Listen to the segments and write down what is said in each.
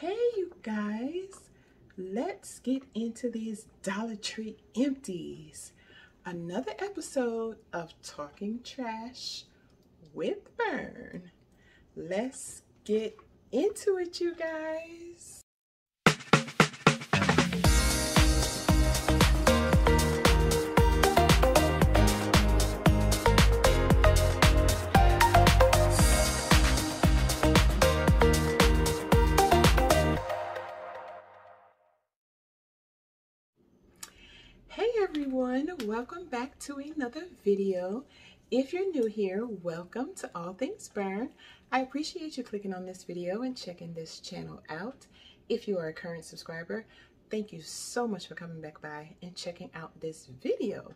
Hey, you guys, let's get into these Dollar Tree empties. Another episode of Talking Trash with Bern. Let's get into it, you guys. Everyone, welcome back to another video. If you're new here, welcome to All Things Bern. I appreciate you clicking on this video and checking this channel out. If you are a current subscriber, thank you so much for coming back by and checking out this video.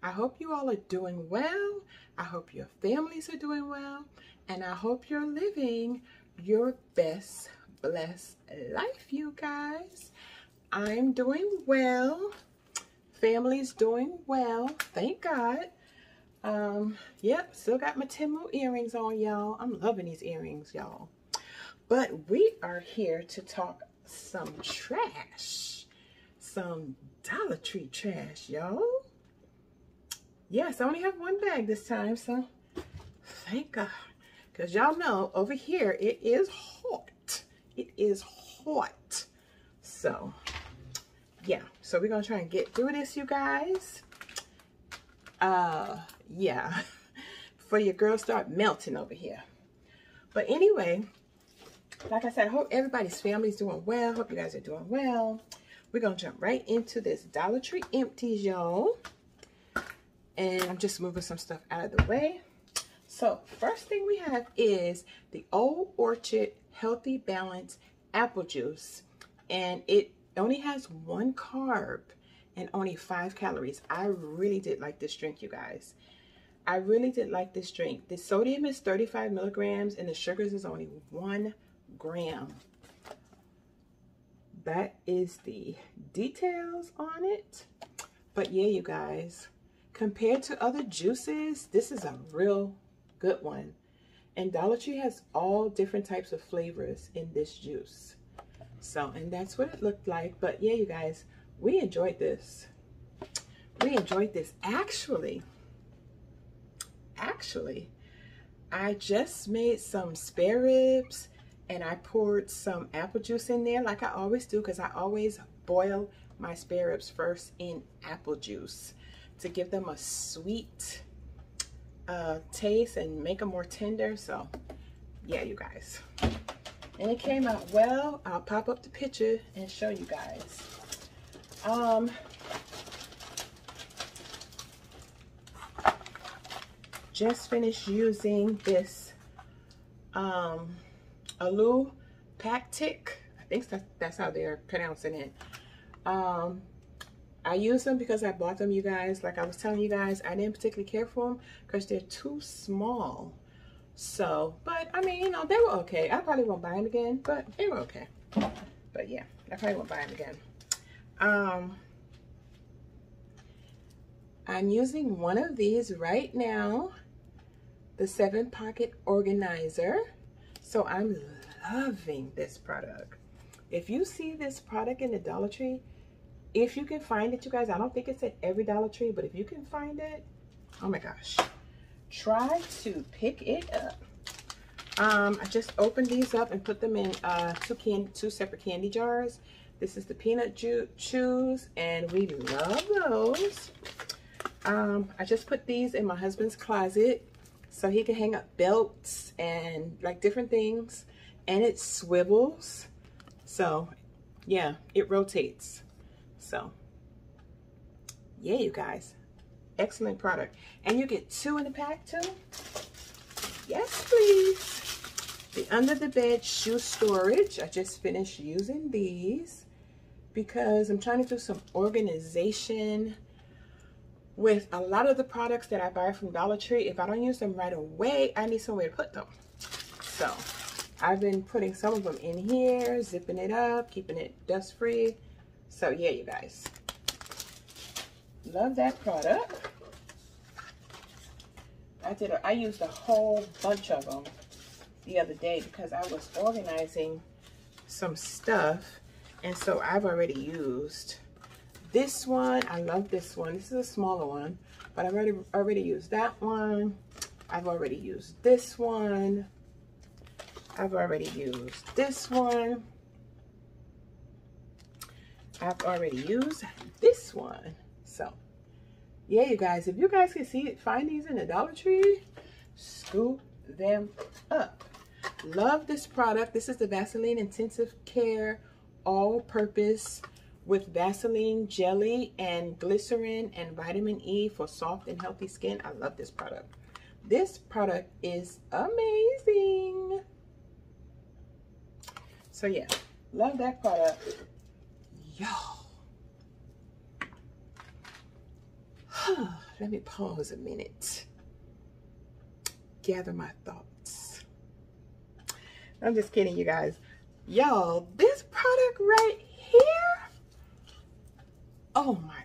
I hope you all are doing well. I hope your families are doing well. And I hope you're living your best blessed life, you guys. I'm doing well family's doing well thank god. Um yep still got my Temu earrings on y'all. I'm loving these earrings y'all. But we are here to talk some trash some dollar tree trash y'all. Yes i only have one bag this time so thank god. Because y'all know over here it is hot. It is hot. So yeah so we're gonna try and get through this you guys. Uh yeah for your girls start melting over here. But anyway like i said hope everybody's family's doing well. Hope you guys are doing well. We're gonna jump right into this dollar tree empties y'all. And i'm just moving some stuff out of the way. So first thing we have is the old orchard healthy balance apple juice. And it only has one carb and only five calories. I really did like this drink, you guys. I really did like this drink. The sodium is 35 milligrams and the sugars is only one gram. That is the details on it. But yeah, you guys, compared to other juices, this is a real good one. And Dollar Tree has all different types of flavors in this juice. So, and that's what it looked like. But yeah, you guys, we enjoyed this. We enjoyed this. Actually, actually, I just made some spare ribs and I poured some apple juice in there like I always do because I always boil my spare ribs first in apple juice to give them a sweet uh, taste and make them more tender. So yeah, you guys and it came out well i'll pop up the picture and show you guys um just finished using this um alu pactic i think that's, that's how they're pronouncing it um I use them because I bought them, you guys. Like I was telling you guys, I didn't particularly care for them because they're too small. So, but I mean, you know, they were okay. I probably won't buy them again, but they were okay. But yeah, I probably won't buy them again. Um, I'm using one of these right now, the seven pocket organizer. So I'm loving this product. If you see this product in the Dollar Tree, if you can find it, you guys, I don't think it's at every Dollar Tree, but if you can find it, oh my gosh, try to pick it up. Um, I just opened these up and put them in uh, two, can two separate candy jars. This is the peanut chews, and we love those. Um, I just put these in my husband's closet so he can hang up belts and like different things. And it swivels. So, yeah, it rotates. So, yeah, you guys. Excellent product. And you get two in the pack too. Yes, please. The under the bed shoe storage. I just finished using these because I'm trying to do some organization with a lot of the products that I buy from Dollar Tree. If I don't use them right away, I need somewhere to put them. So I've been putting some of them in here, zipping it up, keeping it dust free. So yeah, you guys. Love that product. I did. A, I used a whole bunch of them the other day because I was organizing some stuff. And so I've already used this one. I love this one. This is a smaller one, but I've already, already used that one. I've already used this one. I've already used this one. I've already used this one. So, yeah, you guys, if you guys can see it, find these in the Dollar Tree, scoop them up. Love this product. This is the Vaseline Intensive Care All-Purpose with Vaseline Jelly and Glycerin and Vitamin E for soft and healthy skin. I love this product. This product is amazing. So yeah, love that product. Y'all. Let me pause a minute. Gather my thoughts. I'm just kidding, you guys. Y'all, this product right here. Oh my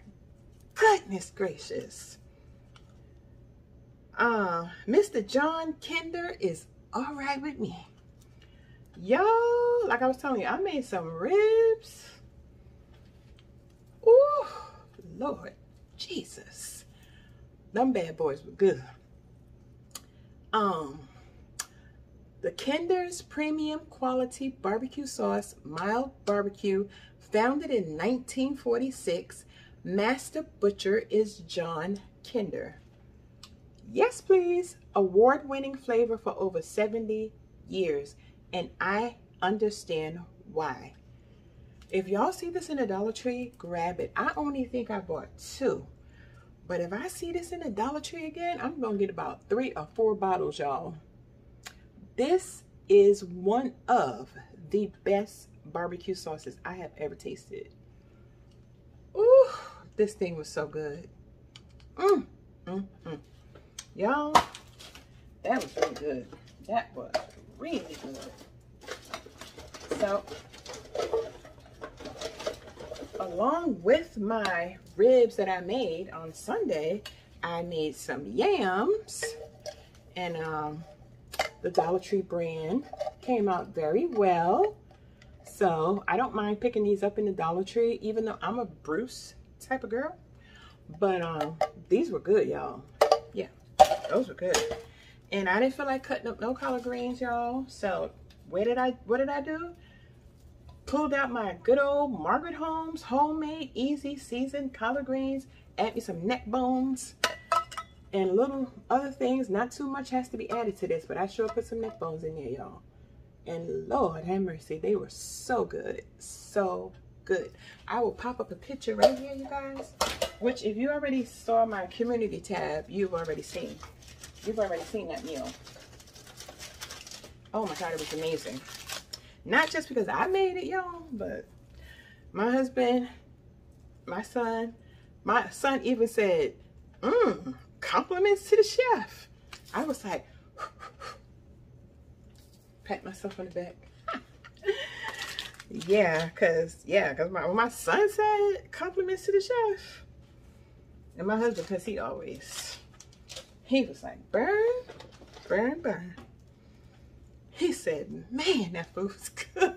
goodness gracious. Uh, Mr. John Kinder is all right with me. Y'all, like I was telling you, I made some ribs. Ooh, Lord Jesus. Them bad boys were good. Um, the Kinder's Premium Quality Barbecue Sauce, Mild Barbecue, founded in 1946. Master Butcher is John Kinder. Yes, please. Award-winning flavor for over 70 years. And I understand why. If y'all see this in a Dollar Tree, grab it. I only think I bought two. But if I see this in a Dollar Tree again, I'm going to get about three or four bottles, y'all. This is one of the best barbecue sauces I have ever tasted. Ooh, this thing was so good. Mmm, mmm, mmm. Y'all, that was really good. That was really good. So, along with my ribs that I made on Sunday, I made some yams and um, the Dollar Tree brand came out very well. So I don't mind picking these up in the Dollar Tree, even though I'm a Bruce type of girl. But um, these were good, y'all. Yeah, those were good. And I didn't feel like cutting up no collard greens, y'all. So where did I, what did I do? Pulled out my good old Margaret Holmes homemade easy seasoned collard greens. Add me some neck bones and little other things. Not too much has to be added to this, but I sure put some neck bones in there, y'all. And Lord have mercy, they were so good. So good. I will pop up a picture right here, you guys. Which, if you already saw my community tab, you've already seen. You've already seen that meal. Oh my God, it was amazing. Not just because I made it, y'all, but my husband, my son, my son even said, mmm, compliments to the chef. I was like, pat myself on the back. yeah, cause yeah, cause my my son said compliments to the chef, and my husband, cause he always he was like Bern, Bern, Bern. He said, man, that food was good.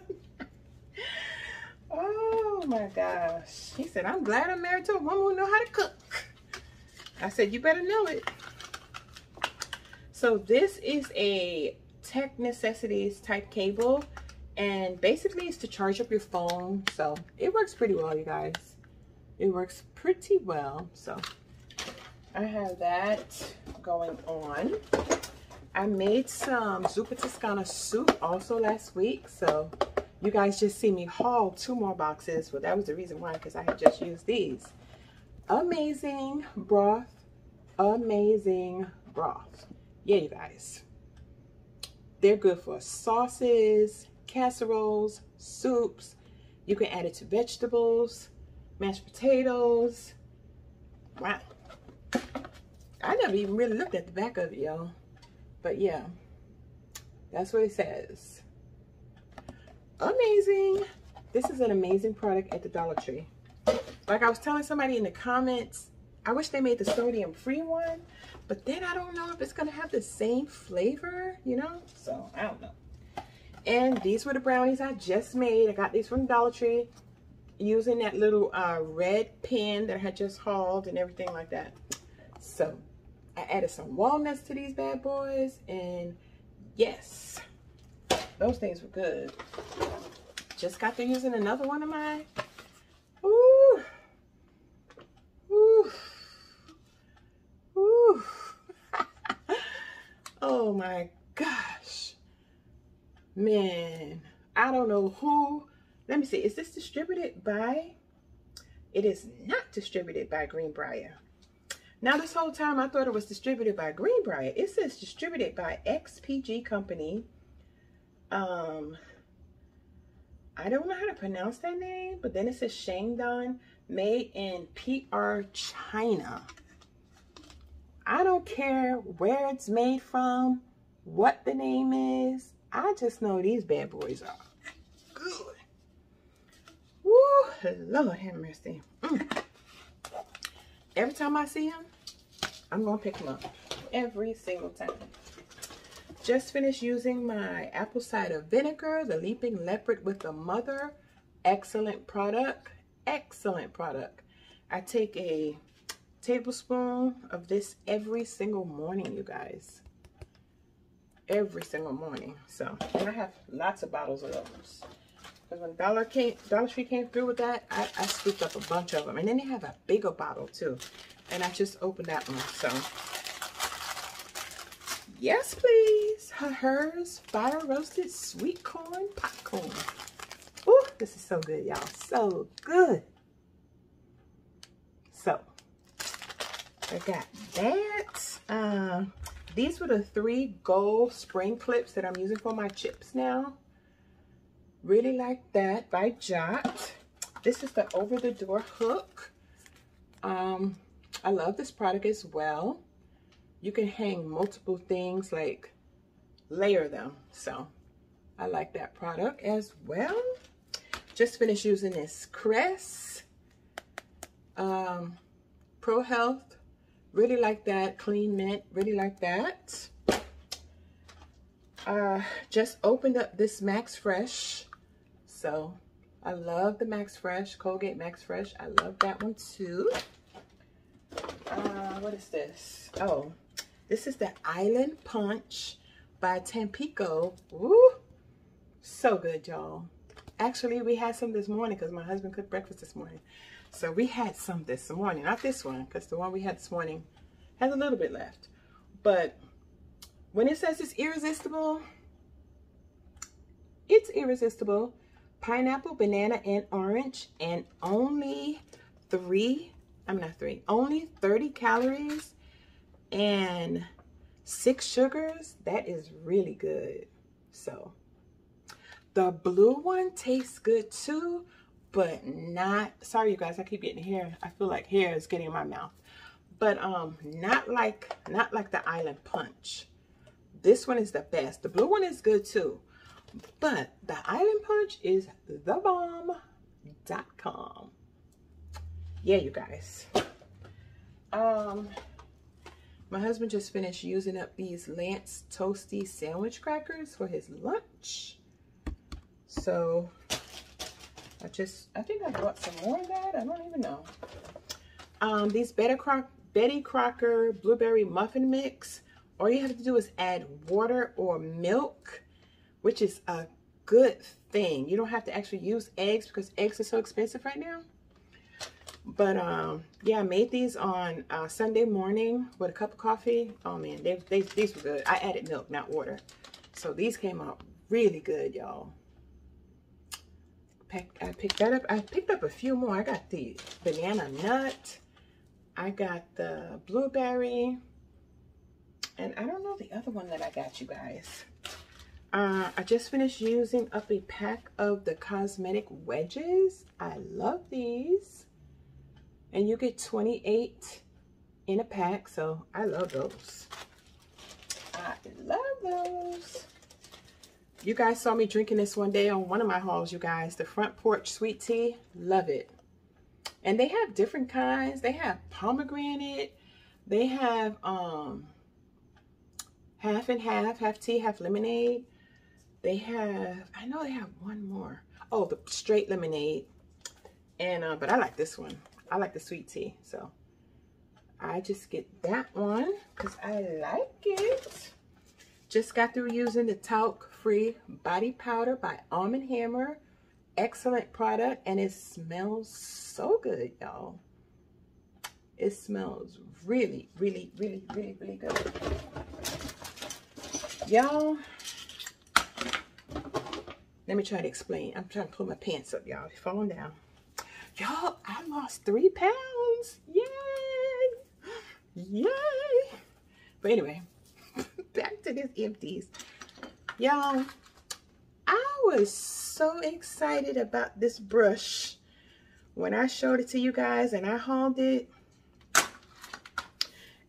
oh my gosh. He said, I'm glad I'm married to a woman who know how to cook. I said, you better know it. So this is a tech necessities type cable. And basically it's to charge up your phone. So it works pretty well, you guys. It works pretty well. So I have that going on. I made some Zuppa Toscana soup also last week. So you guys just see me haul two more boxes. Well, that was the reason why, because I had just used these. Amazing broth. Amazing broth. Yeah, you guys. They're good for sauces, casseroles, soups. You can add it to vegetables, mashed potatoes. Wow. I never even really looked at the back of it, y'all. But yeah, that's what it says. Amazing. This is an amazing product at the Dollar Tree. Like I was telling somebody in the comments, I wish they made the sodium free one, but then I don't know if it's gonna have the same flavor, you know? So I don't know. And these were the brownies I just made. I got these from Dollar Tree using that little uh, red pen that I had just hauled and everything like that. So I added some walnuts to these bad boys and yes, those things were good. Just got to using another one of mine. Ooh. Ooh. Ooh. oh my gosh. Man, I don't know who. Let me see. Is this distributed by? It is not distributed by Greenbrier. Now, this whole time I thought it was distributed by Greenbrier. It says distributed by XPG Company. Um, I don't know how to pronounce that name, but then it says Shandong, made in PR China. I don't care where it's made from, what the name is. I just know these bad boys are good. Woo, Lord have mercy. Mm. Every time I see him, I'm going to pick him up. Every single time. Just finished using my apple cider vinegar, the Leaping Leopard with the Mother. Excellent product. Excellent product. I take a tablespoon of this every single morning, you guys. Every single morning. So, and I have lots of bottles of those. Because when Dollar, came, Dollar Tree came through with that, I, I scooped up a bunch of them. And then they have a bigger bottle too. And I just opened that one. So, yes, please. Herr's Fire Roasted Sweet Corn Popcorn. Ooh, this is so good, y'all. So good. So, I got that. Uh, these were the three gold spring clips that I'm using for my chips now. Really like that by Jot. This is the over-the-door hook. Um, I love this product as well. You can hang multiple things, like layer them. So I like that product as well. Just finished using this Crest um, Pro Health. Really like that. Clean Mint. Really like that. Uh, just opened up this Max Fresh so I love the Max Fresh, Colgate Max Fresh. I love that one too. Uh, what is this? Oh, this is the Island Punch by Tampico. Woo! So good, y'all. Actually, we had some this morning because my husband cooked breakfast this morning. So we had some this morning. Not this one, because the one we had this morning has a little bit left. But when it says it's irresistible, it's irresistible pineapple, banana, and orange, and only three, I'm not three, only 30 calories and six sugars. That is really good. So the blue one tastes good too, but not, sorry you guys, I keep getting hair. I feel like hair is getting in my mouth. But um, not like, not like the Island Punch. This one is the best. The blue one is good too. But the Island Punch is thebomb.com. Yeah, you guys. Um, my husband just finished using up these Lance Toasty sandwich crackers for his lunch. So I just, I think I bought some more of that. I don't even know. Um, these Betty, Croc Betty Crocker Blueberry Muffin Mix. All you have to do is add water or milk which is a good thing. You don't have to actually use eggs because eggs are so expensive right now. But um, yeah, I made these on uh, Sunday morning with a cup of coffee. Oh man, they, they, these were good. I added milk, not water. So these came out really good, y'all. I picked that up. I picked up a few more. I got the banana nut. I got the blueberry. And I don't know the other one that I got, you guys. Uh, I just finished using up a pack of the cosmetic wedges. I love these. And you get 28 in a pack, so I love those. I love those. You guys saw me drinking this one day on one of my hauls, you guys. The Front Porch Sweet Tea. Love it. And they have different kinds. They have pomegranate. They have um half and half, half tea, half lemonade. They have, I know they have one more. Oh, the straight lemonade. And, uh, but I like this one. I like the sweet tea. So I just get that one because I like it. Just got through using the talc-free body powder by Arm & Hammer. Excellent product and it smells so good, y'all. It smells really, really, really, really, really good. Y'all, let me try to explain. I'm trying to pull my pants up, y'all. Falling down. Y'all, I lost three pounds. Yay! Yay! But anyway, back to this empties. Y'all, I was so excited about this brush when I showed it to you guys and I hauled it.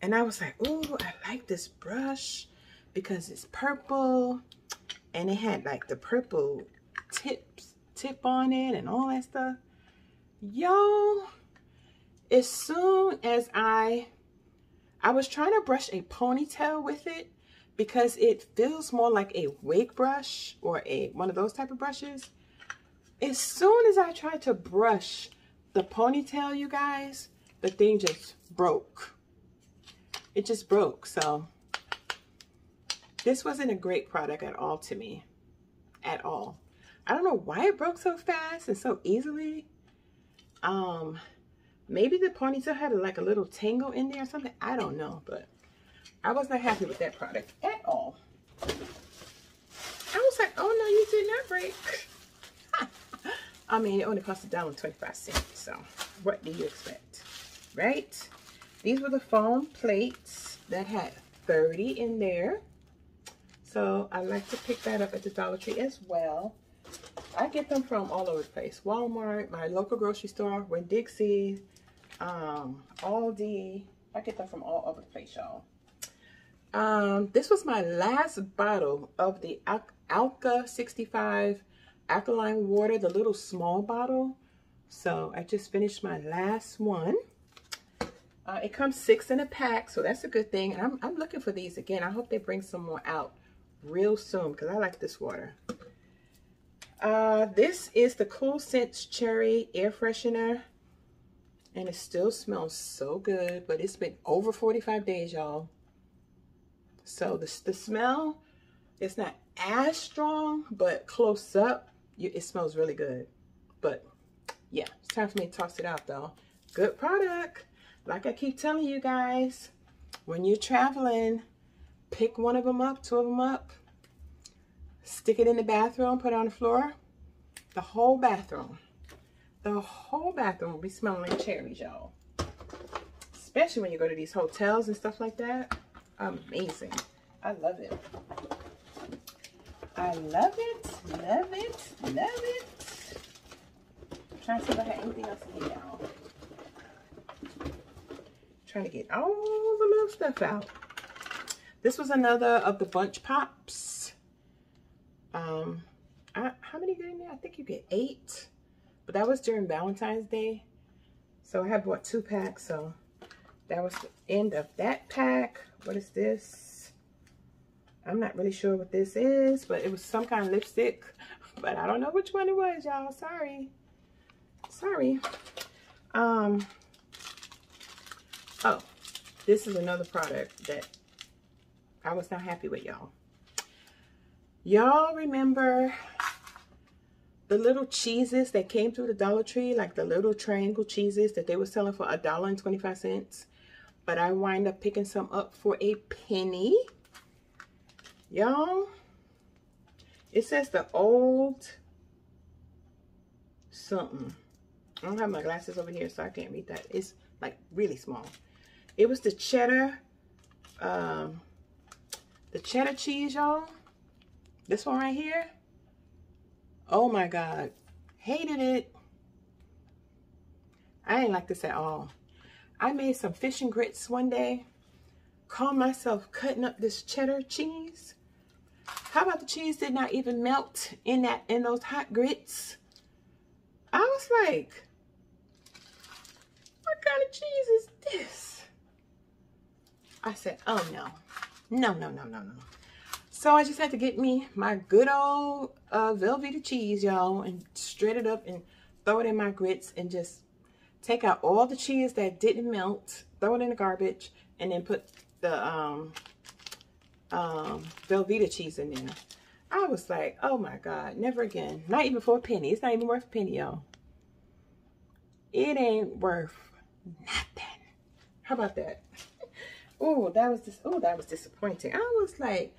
And I was like, ooh, I like this brush because it's purple and it had like the purple tips tip on it and all that stuff. Yo as soon as i i was trying to brush a ponytail with it because it feels more like a wig brush or a one of those type of brushes. As soon as i tried to brush the ponytail you guys the thing just broke. It just broke so this wasn't a great product at all to me. At all. I don't know why it broke so fast and so easily. Um, maybe the ponytail had like a little tangle in there or something. I don't know, but I was not happy with that product at all. I was like, oh no, you did not break. I mean, it only cost a dollar 25 cents. So what do you expect? Right? These were the foam plates that had 30 in there. So I like to pick that up at the Dollar Tree as well. I get them from all over the place. Walmart, my local grocery store, Winn-Dixie, um, Aldi. I get them from all over the place, y'all. Um, this was my last bottle of the Al Alka 65 alkaline water, the little small bottle. So I just finished my last one. Uh, it comes six in a pack, so that's a good thing. And I'm, I'm looking for these again. I hope they bring some more out real soon because I like this water. Uh, this is the Cool Scents Cherry Air Freshener. And it still smells so good. But it's been over 45 days, y'all. So the, the smell, it's not as strong. But close up, you, it smells really good. But yeah, it's time for me to toss it out, though. Good product. Like I keep telling you guys, when you're traveling, pick one of them up, two of them up, stick it in the bathroom, put it on the floor. The whole bathroom, the whole bathroom will be smelling like cherries, y'all. Especially when you go to these hotels and stuff like that. Amazing. I love it. I love it, love it, love it. I'm trying to see if I have anything else to get y'all. Trying to get all the little stuff out. This was another of the Bunch Pops. Um, I, how many get in there? I think you get eight. But that was during Valentine's Day. So I had bought two packs. So that was the end of that pack. What is this? I'm not really sure what this is. But it was some kind of lipstick. But I don't know which one it was, y'all. Sorry. Sorry. Um. Oh, this is another product that I was not happy with y'all. Y'all remember the little cheeses that came through the Dollar Tree, like the little triangle cheeses that they were selling for a dollar and 25 cents. But I wind up picking some up for a penny. Y'all, it says the old something. I don't have my glasses over here, so I can't read that. It's like really small. It was the cheddar um, the cheddar cheese, y'all. This one right here. Oh my God. Hated it. I didn't like this at all. I made some fish and grits one day. Called myself cutting up this cheddar cheese. How about the cheese did not even melt in that in those hot grits? I was like, what kind of cheese is this? I said, oh no. No, no, no, no, no. So I just had to get me my good old uh, Velveeta cheese, y'all, and straight it up and throw it in my grits and just take out all the cheese that didn't melt, throw it in the garbage, and then put the um, um, Velveeta cheese in there. I was like, oh my God, never again. Not even for a penny. It's not even worth a penny, y'all. It ain't worth nothing. How about that? Oh, that was just, oh, that was disappointing. I was like,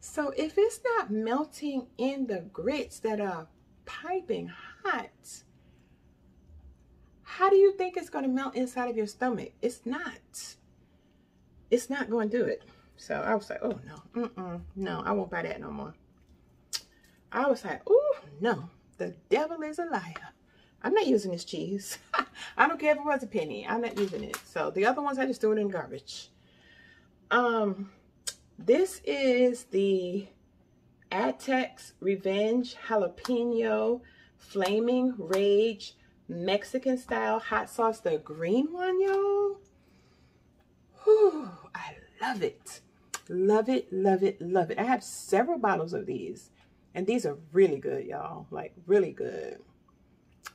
so if it's not melting in the grits that are piping hot, how do you think it's going to melt inside of your stomach? It's not. It's not going to do it. So I was like, oh no, mm-mm, no, I won't buy that no more. I was like, oh no, the devil is a liar. I'm not using this cheese. I don't care if it was a penny. I'm not using it. So the other ones, I just threw it in garbage. Um, this is the Aztecs Revenge Jalapeno Flaming Rage Mexican style hot sauce. The green one, y'all. I love it. Love it, love it, love it. I have several bottles of these. And these are really good, y'all. Like, really good.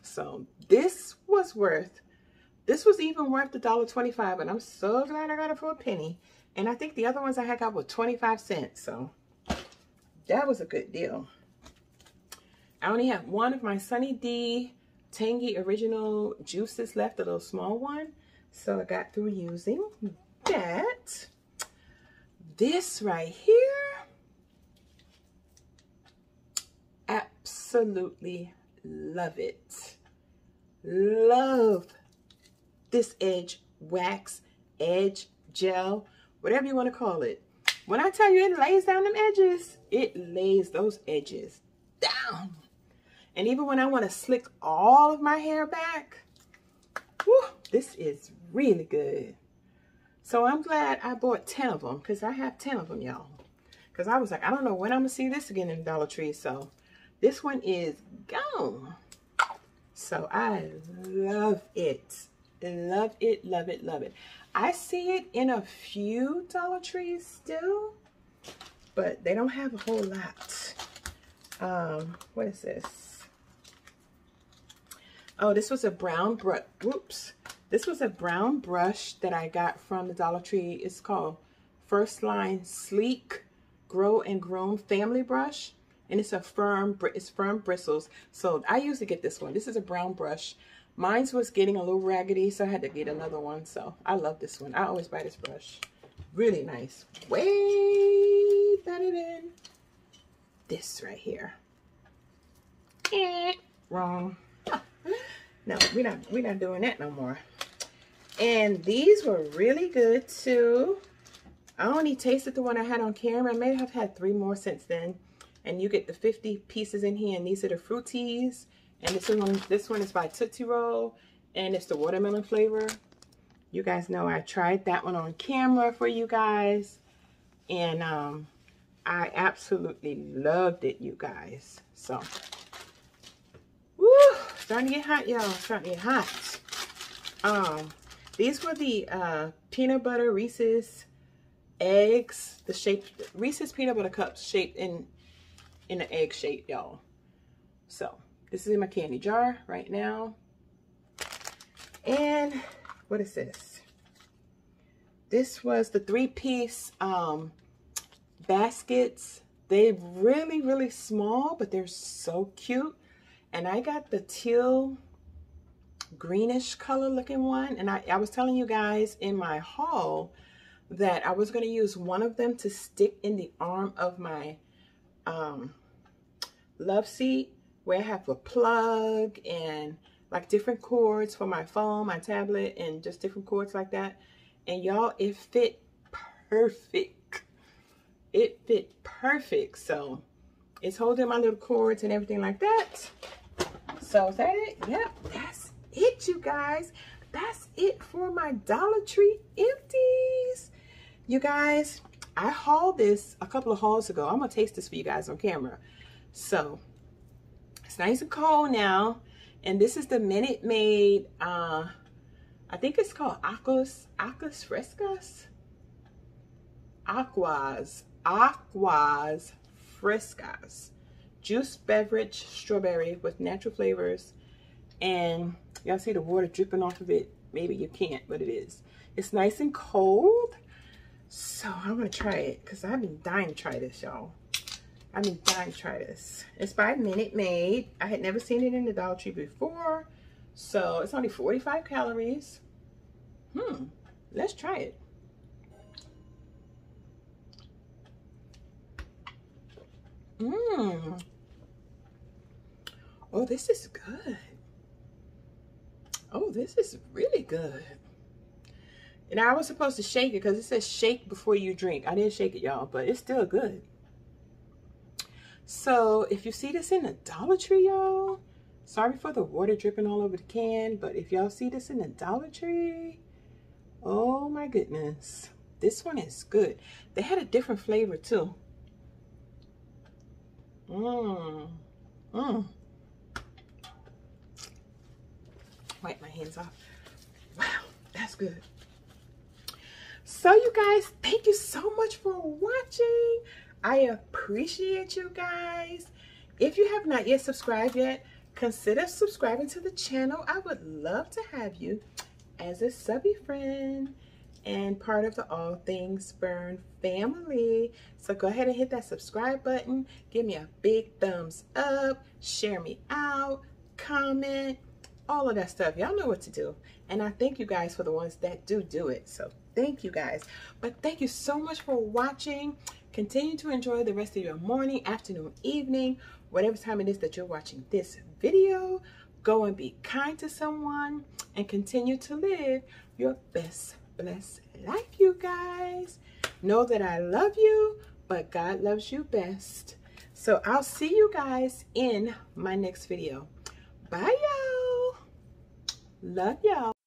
So, this was worth, this was even worth the $1.25. And I'm so glad I got it for a penny. And I think the other ones I had got were 25 cents. So, that was a good deal. I only have one of my Sunny D Tangy Original juices left, a little small one. So, I got through using that. This right here, absolutely love it. Love this edge wax, edge gel, whatever you want to call it. When I tell you it lays down them edges, it lays those edges down. And even when I want to slick all of my hair back, whew, this is really good. So I'm glad I bought 10 of them because I have 10 of them, y'all. Because I was like, I don't know when I'm going to see this again in Dollar Tree. So this one is gone. So I love it. Love it, love it, love it. I see it in a few Dollar Trees still, but they don't have a whole lot. Um, what is this? Oh, this was a brown brush. Whoops. This was a brown brush that I got from the Dollar Tree. It's called First Line Sleek Grow and Groom Family Brush. And it's a firm, it's firm bristles. So I usually get this one. This is a brown brush. Mine's was getting a little raggedy, so I had to get another one. So I love this one. I always buy this brush. Really nice. Way better than this right here. Eh, wrong. No, we're not we're not doing that no more. And these were really good too. I only tasted the one I had on camera. I may have had three more since then. And you get the 50 pieces in here. And these are the fruities. And this one, this one is by Tootsie Roll. And it's the watermelon flavor. You guys know I tried that one on camera for you guys. And um, I absolutely loved it, you guys. So, woo, starting to get hot, y'all. Starting to get hot. Um, these were the uh, peanut butter Reese's eggs, the shape, Reese's peanut butter cups shaped in, in an egg shape, y'all. So this is in my candy jar right now. And what is this? This was the three-piece um, baskets. They're really, really small, but they're so cute. And I got the teal greenish color looking one. And I, I was telling you guys in my haul that I was going to use one of them to stick in the arm of my um, love seat where I have a plug and like different cords for my phone, my tablet, and just different cords like that. And y'all, it fit perfect. It fit perfect. So it's holding my little cords and everything like that. So is that it? Yep, that's it, you guys. That's it for my Dollar Tree empties. You guys, I hauled this a couple of hauls ago. I'm going to taste this for you guys on camera. So, it's nice and cold now. And this is the Minute Maid, uh, I think it's called Aquas, Aquas Frescas? Aquas Aquas Frescas. Juice beverage strawberry with natural flavors. And y'all see the water dripping off of it? Maybe you can't, but it is. It's nice and cold. So I'm to try it because I've been dying to try this, y'all. Been dying to try this. It's by Minute Maid. I had never seen it in the Dollar Tree before. So it's only 45 calories. Hmm. Let's try it. Mmm. Oh, this is good. Oh, this is really good. And I was supposed to shake it because it says shake before you drink. I didn't shake it, y'all, but it's still good. So if you see this in the Dollar Tree, y'all, sorry for the water dripping all over the can, but if y'all see this in the Dollar Tree, oh my goodness, this one is good. They had a different flavor too. Mmm. Mmm. Wipe my hands off. Wow, that's good. So you guys, thank you so much for watching. I appreciate you guys. If you have not yet subscribed yet, consider subscribing to the channel. I would love to have you as a subby friend and part of the All Things Bern family. So go ahead and hit that subscribe button. Give me a big thumbs up. Share me out. Comment. All of that stuff. Y'all know what to do. And I thank you guys for the ones that do do it. So thank you guys. But thank you so much for watching. Continue to enjoy the rest of your morning, afternoon, evening, whatever time it is that you're watching this video. Go and be kind to someone and continue to live your best blessed life, you guys. Know that I love you, but God loves you best. So I'll see you guys in my next video. Bye, y'all. Love y'all.